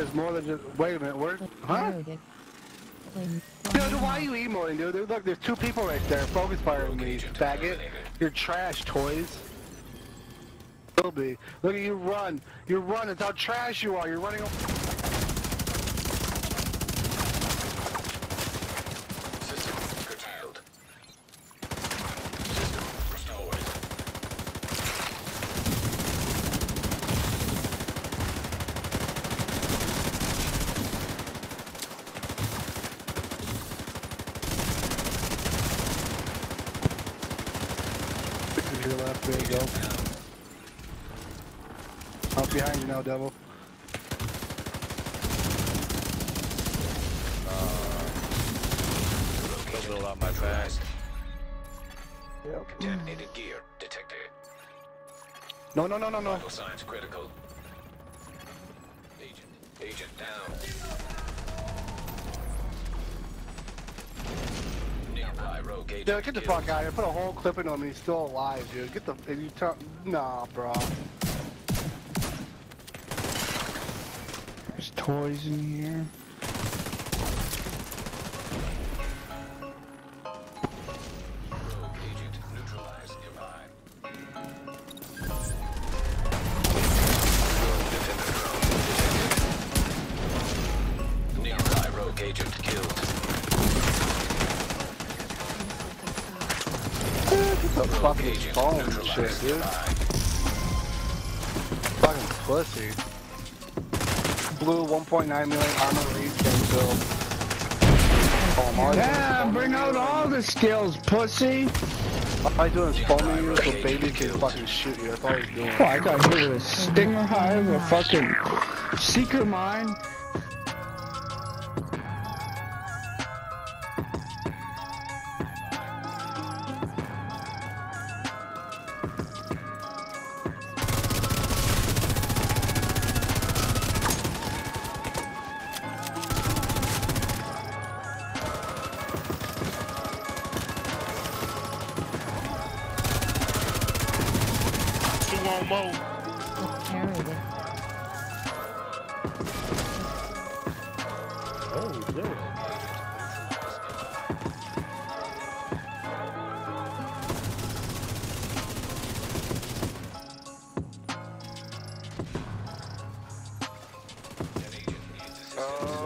There's more than just. Wait a minute, where? Huh? Dude, why are you emoting, dude? Look, there's two people right there. Focus firing me, faggot. You're trash, toys. Will be. Look at you run. You run. It's how trash you are. You're running. Your left, there you go. Up behind you now, devil. Uh, Location build out my back. Yep. Detonated gear detected. No, no, no, no, no. Vital signs critical. Agent. Agent down. Dude, get the fuck out of here. Put a whole clip in him and he's still alive, dude. Get the. If you turn. Nah, bro. There's toys in here. The fucking phone and shit, dude. Fucking pussy. Blue 1.9 million armor read can build. Oh, Yeah, bring out all the skills, pussy. All I do is foaming you so baby can fucking shoot you. That's all he's doing. Oh, I got hit with a stinger hive, a fucking seeker mine. Terrible. Oh, shit. Oh,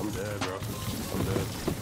I'm dead, bro. I'm dead.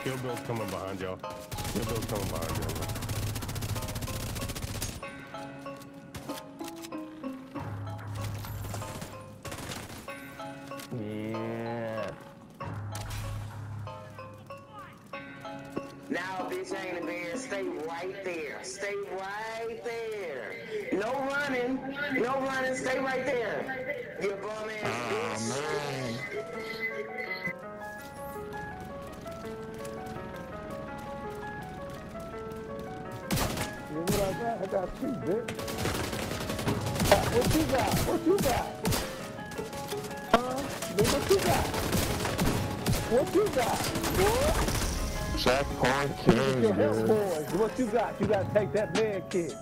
skill build's coming behind y'all. Skill build's coming behind y'all. Yeah. Now, bitch, I ain't a bear. Stay right there. Stay right there. No running. No running. Stay right there. You bum ass ah, bitch. You know got? Two, bitch. What you got? What you got? Huh? What you got? What you got? What? Checkpoint Your King. What you got? You gotta take that man kid.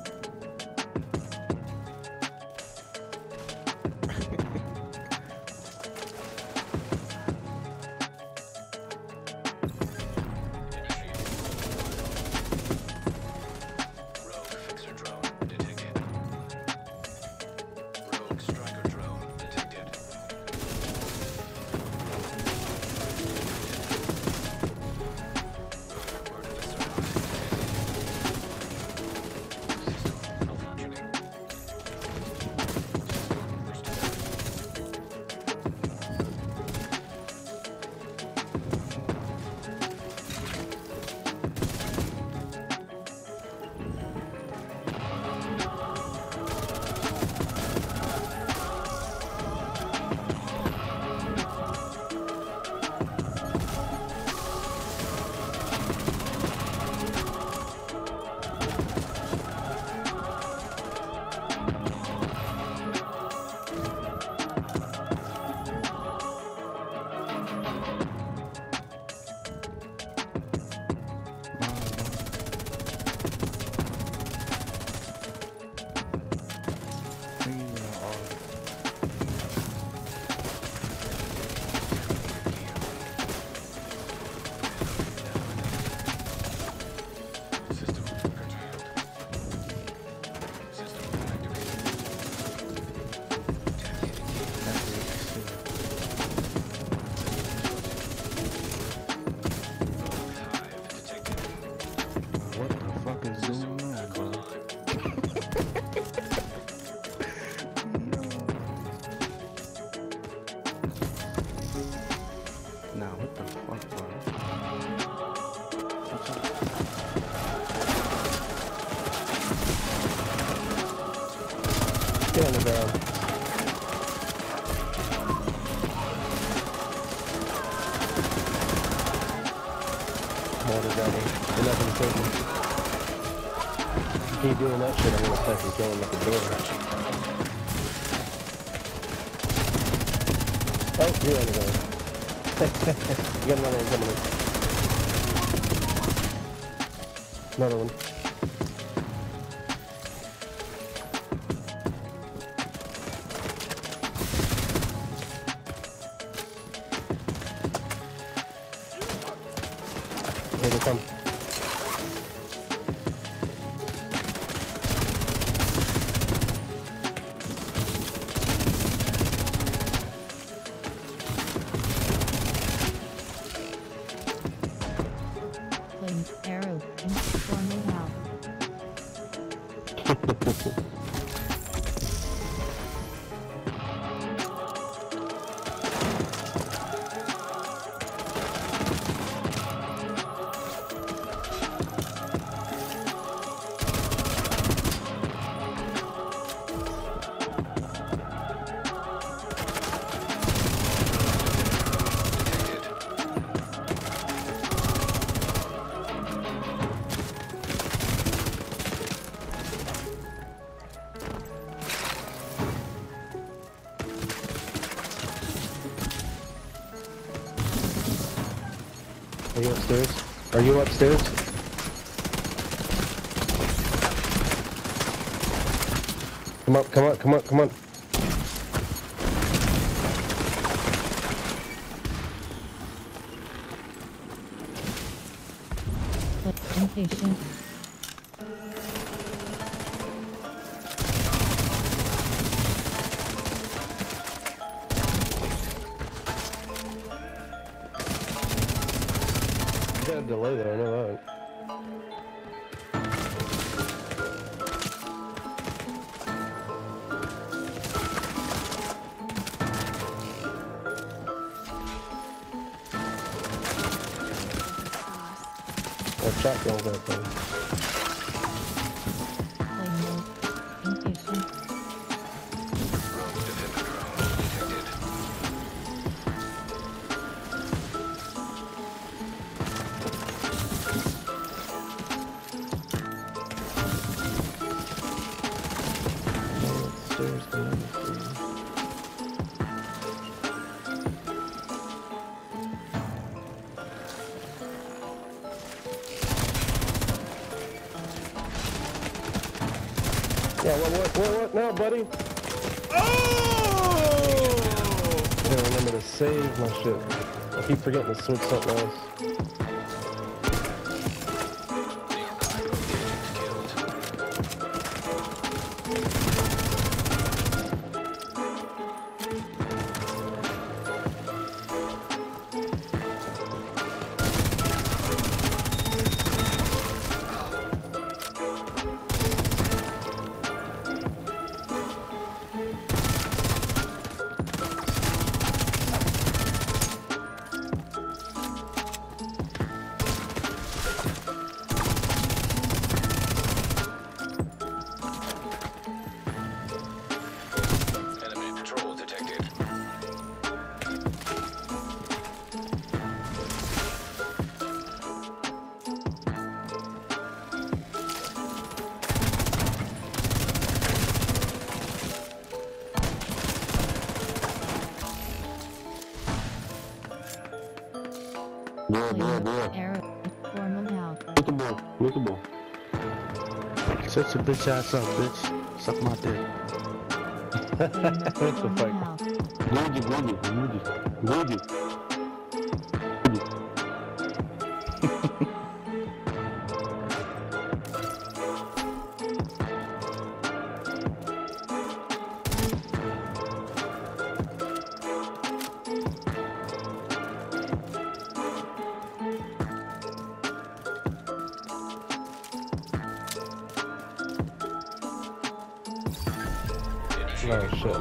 Get on the ground. Mortar ready. 11 seconds. Keep doing that shit, I'm gonna fucking kill him at the door. Oh, you're on the ground. you got another one coming in. Another one. Gracias. upstairs? Are you upstairs? Come up, come up, come up, come. Impatient. Got a delay there, I know that. That's shotgun weapon. Play what, what, what, now, buddy? Oh! I remember to save my shit. I keep forgetting to switch something else. Boa, Play boa, mode. boa. Arrow. Informal out. Muito bom, muito bom. Shut your bitch ass up, bitch. Suck my dick. Play mode. What the Informal fuck? out. Good, good, good, good. Initiating shit.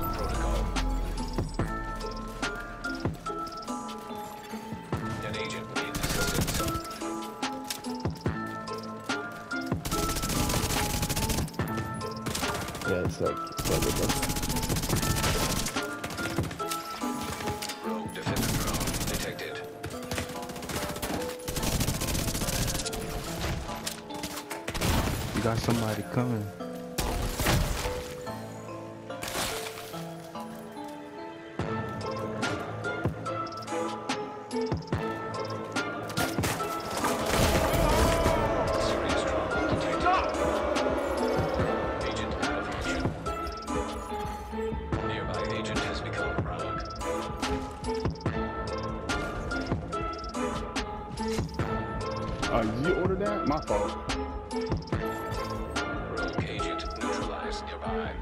Yeah, it's like, it's like got somebody coming. Oh, you ordered that? My fault. Rogue agent neutralized nearby.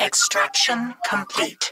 Extraction complete.